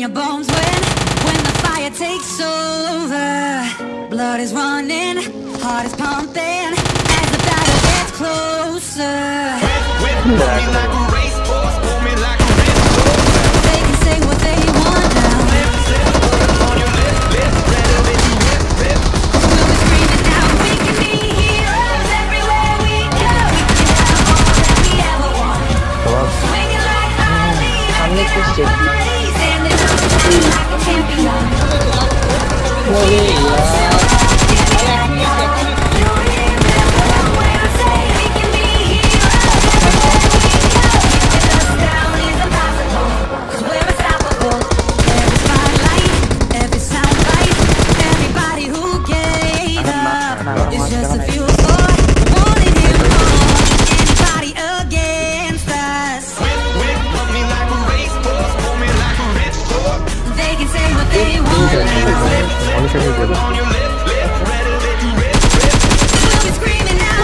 your bones when when the fire takes over. Blood is running, heart is pumping as the battle gets closer. They Oh. We'll be screaming out,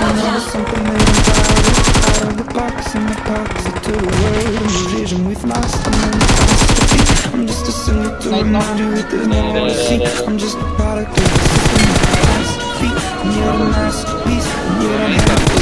रे रे Something made out of the box in the pocket to the world and lost and then it's I'm just a cynic to remind you that no see I'm just a product of the And masterpiece and